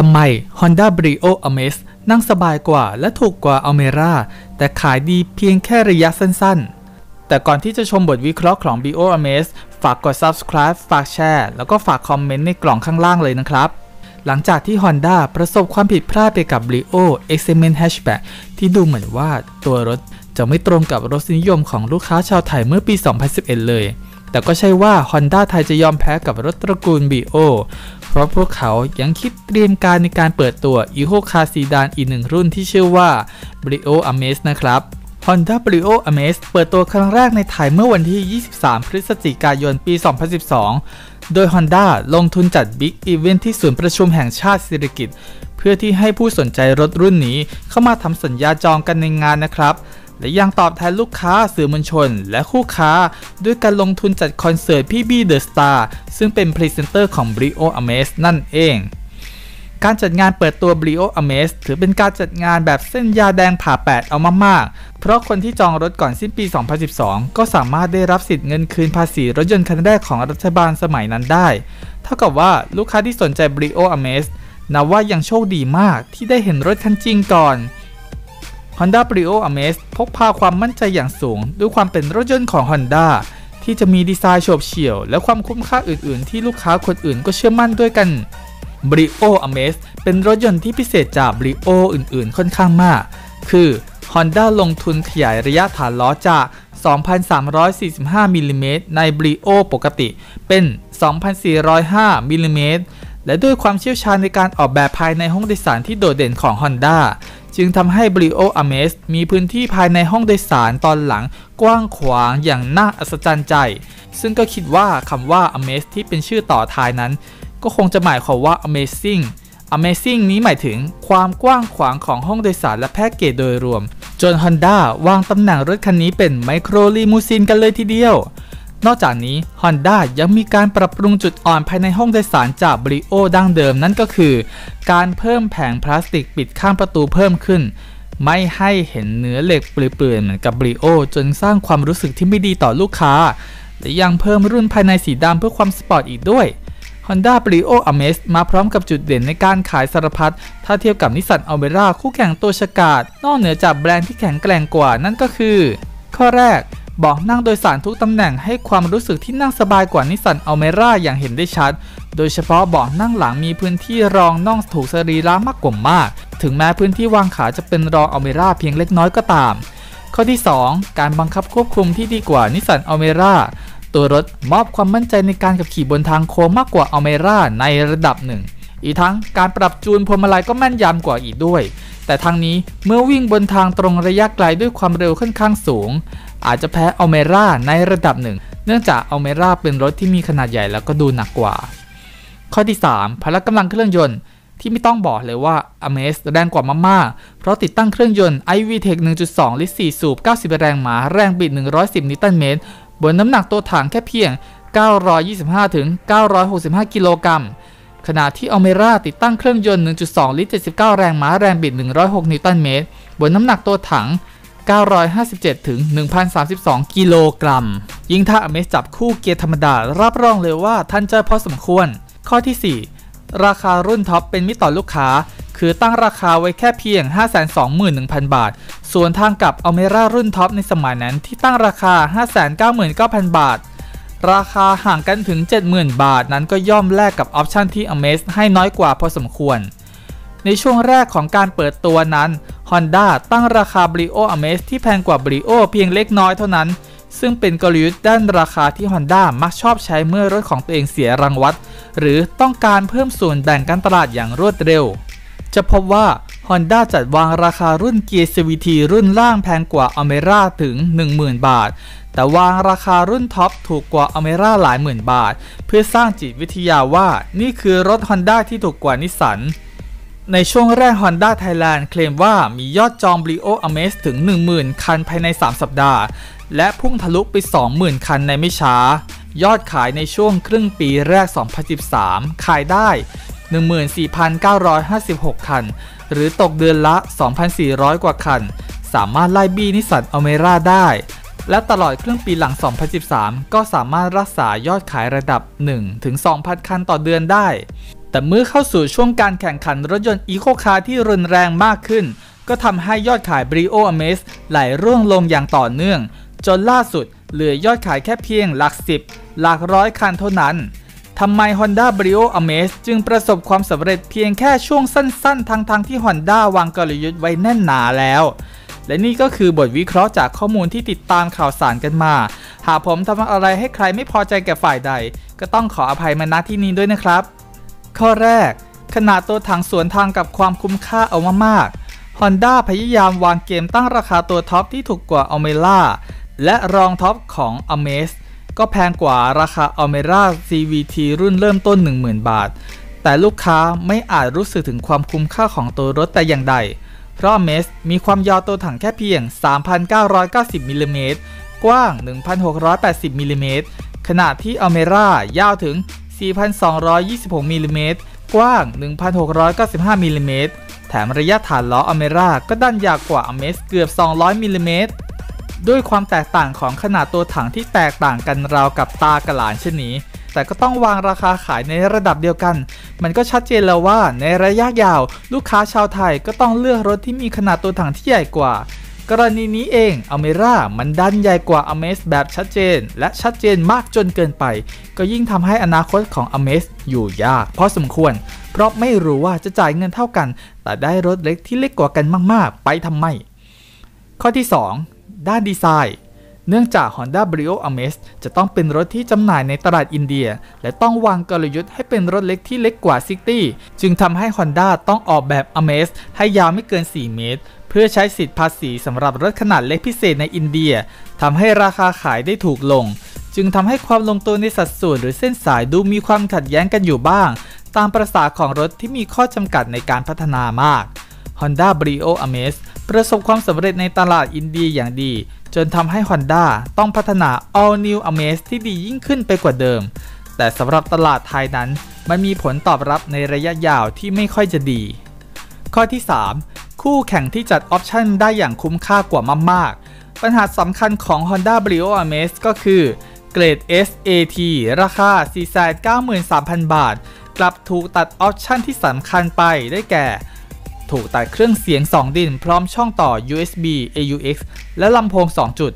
ทำไม Honda Brio Amaze นั่งสบายกว่าและถูกกว่า Almera แต่ขายดีเพียงแค่ระยะสั้นๆ แต่ก่อนที่จะชมบทวิเคราะห์ของ Brio Amaze ฝากกด subscribe ฝากแชร์ แล้วก็ฝากคอมเมนต์ในกล่องข้างล่างเลยนะครับหลังจากที่ Honda ประสบความผิดพลาดไปกับ Brio Xcement Hatchback ที่ดูเหมือนว่าตัวรถจะไม่ตรงกับรสนิยมของลูกค้าชาวไทยเมื่อปี 2011 เลย แต่ก็ใช่ว่า Honda ไทยจะยอมแพ้กับรถตระกูล Brio ราะพวกเขายังคิดเตรียมการในการเปิดตัว Eco Car Sedan อีกหนึ่งรุ่นที่ชื่อว่า Brio Amaze นะครับ Honda Brio Amaze เปิดตัวครั้งแรกในไทยเมื่อวันที่ 23 พฤศจิกายน ปี 2012 โดย Honda ลงทุนจัด Big Event ที่ศูนย์ประชุมแห่งชาติสิริกิติ์เพื่อที่ให้ผู้สนใจรถรุ่นนี้เข้ามาทำสัญญาจองกันในงานนะครับ และยังตอบแทนลูกค้าสื่อมวลชน และคู่ค้า ด้วยการลงทุนจัดคอนเสิร์ตพี่บี้เดอะสตาร์ซึ่งเป็นพรีเซนเตอร์ของ Brio a m a z นั่นเอง การจัดงานเปิดตัว Brio a m a z ถือเป็นการจัดงานแบบเส้นยาแดงผ่าแปดเอามากๆ เพราะคนที่จองรถก่อนสิ้นปี 2012 ก็สามารถได้รับสิทธิ์เงินคืนภาษีรถยนต์คันแรกของรัฐบาลสมัยนั้นได้ เท่ากับว่าลูกค้าที่สนใจ Brio a m a z นับว่ายังโชคดีมากที่ได้เห็นรถคันจริงก่อน Honda Brio Amaze พกพาความมั่นใจอย่างสูง ด้วยความเป็นรถยนต์ของ Honda ที่จะมีดีไซน์โฉบเฉี่ยว และความคุ้มค่าอื่น ๆ ที่ลูกค้าคนอื่นก็เชื่อมั่นด้วยกัน Brio Amaze เป็นรถยนต์ที่พิเศษจาก Brio อื่น ๆ ค่อนข้างมาก คือ Honda ลงทุนขยายระยะฐานล้อจาก 2,345มิลลิเมตรใน Brio ปกติ เป็น 2,405มิลลิเมตรและด้วยความเชี่ยวชาญในการออกแบบภายในห้องโดยสารที่โดดเด่นของ Honda จึงทำให้ Brio Amaze มีพื้นที่ภายในห้องโดยสารตอนหลังกว้างขวางอย่างน่าอัศจรรย์ใจ ซึ่งก็คิดว่าคำว่า Amaze ที่เป็นชื่อต่อท้ายนั้น ก็คงจะหมายความว่า Amazing Amazing นี้หมายถึงความกว้างขวางของห้องโดยสารและแพ็กเกจโดยรวม จน Honda วางตำแหน่งรถคันนี้เป็นไมโครลีมูซินกันเลยทีเดียว นอกจากนี้ Honda ยังมีการปรับปรุงจุดอ่อนภายในห้องโดยสารจาก Brio ดั้งเดิมนั่นก็คือ การเพิ่มแผงพลาสติกปิดข้างประตูเพิ่มขึ้น ไม่ให้เห็นเนื้อเหล็กเปลือยๆเหมือนกับ Brio จนสร้างความรู้สึกที่ไม่ดีต่อลูกค้า และยังเพิ่มรุ่นภายในสีดำเพื่อความสปอร์ตอีกด้วย Honda Brio Amaze มาพร้อมกับจุดเด่นในการขายสารพัด ถ้าเทียบกับนิสสันอัลเ r ร่าคู่แข่งตัวฉกาจนอกเหนือจากแบรนด์ที่แข็งแกร่งกว่านั่นก็คือ ข้อแรก เบาะนั่งโดยสารทุกตำแหน่งให้ความรู้สึกที่นั่งสบายกว่านิสสัน Almera อย่างเห็นได้ชัด โดยเฉพาะเบาะนั่งหลังมีพื้นที่รองน่องถูกสรีระมากกว่ามาก ถึงแม้พื้นที่วางขาจะเป็นรองอัลเมร่าเพียงเล็กน้อยก็ตาม ข้อที่ 2 การบังคับควบคุมที่ดีกว่านิสสันอัลเมร่าตัวรถมอบความมั่นใจในการขับขี่บนทางโค้งมากกว่าอัลเมร่าในระดับหนึ่งอีกทั้งการปรับจูนพวงมาลัยก็แม่นยำกว่าอีกด้วย แต่ทางนี้เมื่อวิ่งบนทางตรงระยะไกลด้วยความเร็วค่อนข้างสูง อาจจะแพ้อัลเมร่าในระดับหนึ่ง เนื่องจากอัลเมร่าเป็นรถที่มีขนาดใหญ่แล้วก็ดูหนักกว่า ข้อที่ 3 พละกำลังเครื่องยนต์ที่ไม่ต้องบอกเลยว่า a m a z แรงกว่ามากๆ เพราะติดตั้งเครื่องยนต์ iVTEC 1.2 ลิตร 4 สูบ 90 แรงม้าแรงบิด 110 นิวตันเมตร บนน้ำหนักตัวถังแค่เพียง 925ถึง965 กิโลกรัม ขณะที่อเมร่าติดตั้งเครื่องยนต์ 1.2 ลิตร 79 แรงม้าแรงบิด 106 นิวตันเมตร บนน้ำหนักตัวถัง 957 ถึง 1,032 กิโลกรัม ยิ่งถ้า Amaze จับคู่เกียร์ธรรมดา รับรองเลยว่าท่านเจะพอสมควร ข้อที่ 4 ราคารุ่นท็อปเป็นมิตรต่อลูกค้า คือตั้งราคาไว้แค่เพียง 521,000 บาท สวนทางกับ Almera รุ่นท็อปในสมัยนั้นที่ตั้งราคา 599,000 บาท ราคาห่างกันถึง 70,000 บาทนั้นก็ย่อมแลกกับออปชันที่ Amaze ให้น้อยกว่าพอสมควร ในช่วงแรกของการเปิดตัวนั้น Honda ตั้งราคา Brio Amaze ที่แพงกว่า Brio เพียงเล็กน้อยเท่านั้น ซึ่งเป็นกลยุทธ์ด้านราคาที่ Honda มักชอบใช้เมื่อรถของตัวเองเสียรังวัดหรือต้องการเพิ่มส่วนแบ่งการตลาดอย่างรวดเร็ว จะพบว่า Honda จัดวางราคารุ่นเกียร์ CVT รุ่นล่างแพงกว่า Almera ถึง 10,000 บาท แต่วางราคารุ่นท็อปถูกกว่า Almera หลายหมื่นบาท เพื่อสร้างจิตวิทยาว่านี่คือรถ Honda ที่ถูกกว่านิสสัน ในช่วงแรก Honda Thailand เคลมว่ามียอดจอง Brio Amaze ถึง 10,000 คันภายใน 3 สัปดาห์ และพุ่งทะลุไป 20,000 คันในไม่ช้า ยอดขายในช่วงครึ่งปีแรก 2013 ขายได้ 14,956 คัน หรือตกเดือนละ 2,400 กว่าคัน สามารถไล่บี้นิสสันอเมร่าได้ และตลอดครึ่งปีหลัง 2013 ก็สามารถรักษายอดขายระดับ 1-2,000 คันต่อเดือนได้ แต่เมื่อเข้าสู่ช่วงการแข่งขันรถยนต์อีโคคาร์ที่รุนแรงมากขึ้น ก็ทำให้ยอดขาย Brio Amaze ไหลร่วงลงอย่างต่อเนื่อง จนล่าสุดเหลือยอดขายแค่เพียงหลักสิบหลักร้อยคันเท่านั้นทำไม Honda Brio Amaze จึงประสบความสำเร็จเพียงแค่ช่วงสั้นๆ ทั้งๆทที่ Honda วางกลยุทธ์ไว้แน่นหนาแล้ว และนี่ก็คือบทวิเคราะห์จากข้อมูลที่ติดตามข่าวสารกันมา หากผมทำอะไรให้ใครไม่พอใจแก่ฝ่ายใด ก็ต้องขออภัยมาณที่นี้ด้วยนะครับ ข้อแรก ขนาดตัวถังสวนทางกับความคุ้มค่าเอามากๆ Honda พยายามวางเกมตั้งราคาตัวท็อปที่ถูกกว่า Almera และรองท็อปของ Amaze ก็แพงกว่าราคา Almera CVT รุ่นเริ่มต้น 10,000 บาท แต่ลูกค้าไม่อาจรู้สึกถึงความคุ้มค่าของตัวรถแต่อย่างใด เพราะ Amaze มีความยาวตัวถังแค่เพียง 3,990มิลลิเมตรกว้าง 1,680มิลลิเมตรขณะที่ Almera ยาวถึง 4,226มิลลิเมตรกว้าง 1,695มิลลิเมตรแถมระยะฐานล้อ Almera ก็ดันยาวกว่า Amaze เกือบ 200มิลลิเมตรด้วยความแตกต่างของขนาดตัวถังที่แตกต่างกันราวกับตากับหลานเช่นนี้แต่ก็ต้องวางราคาขายในระดับเดียวกัน มันก็ชัดเจนแล้วว่าในระยะยาว ลูกค้าชาวไทยก็ต้องเลือกรถที่มีขนาดตัวถังที่ใหญ่กว่า กรณีนี้เองอเมร่ามันดันใหญ่กว่าอเมสแบบชัดเจน และชัดเจนมากจนเกินไป ก็ยิ่งทำให้อนาคตของอเมสอยู่ยากพอสมควร เพราะไม่รู้ว่าจะจ่ายเงินเท่ากัน แต่ได้รถเล็กที่เล็กกว่ากันมากๆ ไปทำไม ข้อที่ 2 ด้านดีไซน์ เนื่องจาก Honda Brio Amaz จะต้องเป็นรถที่จำหน่ายในตลาดอินเดีย และต้องวางกลยุทธ์ให้เป็นรถเล็กที่เล็กกว่า City จึงทำให้ Honda ต้องออกแบบ Amaz ให้ยาวไม่เกิน 4 เมตร เพื่อใช้สิทธิภาษีสำหรับรถขนาดเล็กพิเศษในอินเดียทำให้ราคาขายได้ถูกลง จึงทำให้ความลงตัวในสัดส่วนหรือเส้นสายดูมีความขัดแย้งกันอยู่บ้าง ตามประษาของรถที่มีข้อจำกัดในการพัฒนามาก Honda Brio Amaze ประสบความสำเร็จในตลาดอินเดียอย่างดี จนทำให้ Honda ต้องพัฒนา All New Amaze ที่ดียิ่งขึ้นไปกว่าเดิม แต่สำหรับตลาดไทยนั้น มันมีผลตอบรับในระยะยาวที่ไม่ค่อยจะดี ข้อที่ 3 คู่แข่งที่จัดออปชันได้อย่างคุ้มค่ากว่ามากๆ ปัญหาสำคัญของ Honda Brio Amaze ก็คือเกรด SAT ราคา 493,000 บาท กลับถูกตัดออปชันที่สำคัญไปได้แก่ ถูกตัดเครื่องเสียง 2 ดินพร้อมช่องต่อ USB AUX และลำโพง 2 จุด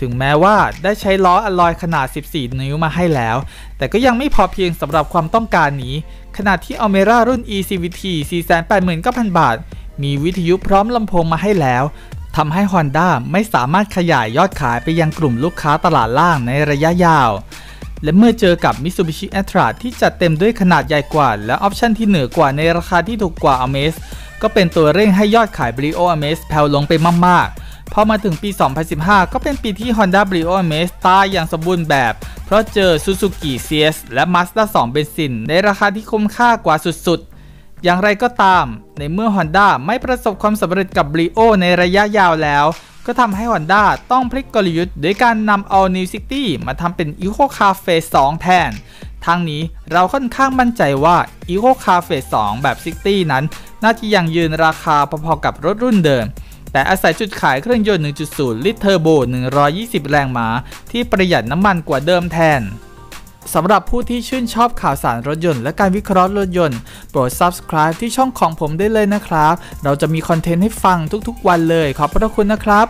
ถึงแม้ว่าได้ใช้ล้ออลลอยขนาด 14 นิ้วมาให้แล้ว แต่ก็ยังไม่พอเพียงสำหรับความต้องการนี้ ขณะที่ Almera รุ่น eCVT 489,000 บาท มีวิทยุพร้อมลำโพงมาให้แล้วทำให้ Honda ไม่สามารถขยายยอดขายไปยังกลุ่มลูกค้าตลาดล่างในระยะยาว และเมื่อเจอกับ Mitsubishi a t r a ที่จัดเต็มด้วยขนาดใหญ่กว่า และออปชันที่เหนือกว่าในราคาที่ถูกกว่า Amaze ก็เป็นตัวเร่งให้ยอดขาย Brio Amaze แผ่วลงไปมากๆ พอมาถึงปี 2015 ก็เป็นปีที่ Honda Brio Amaze ตายอย่างสมบูรณ์แบบ เพราะเจอ Suzuki CS และ Mazda 2 เบนซิน ในราคาที่คุ้มค่ากว่าสุดๆ อย่างไรก็ตาม ในเมื่อ Honda ไม่ประสบความสำเร็จกับ Brio ในระยะยาวแล้ว ก็ทำให้ Honda ต้องพลิกกลยุทธ์โดยการนำ All New City มาทำเป็น Eco Car Phase 2 แทน ทางนี้เราค่อนข้างมั่นใจว่า Eco Car Phase 2 แบบ City นั้น น่าจะยังยืนราคาพอๆกับรถรุ่นเดิม แต่อาศัยจุดขายเครื่องยนต์ 1.0 ลิตรเทอร์โบ 120 แรงม้า ที่ประหยัดน้ำมันกว่าเดิมแทนสำหรับผู้ที่ชื่นชอบข่าวสารรถยนต์และการวิเคราะห์รถยนต์ โปรด subscribe ที่ช่องของผมได้เลยนะครับ เราจะมีคอนเทนต์ให้ฟังทุกๆวันเลย ขอบพระคุณนะครับ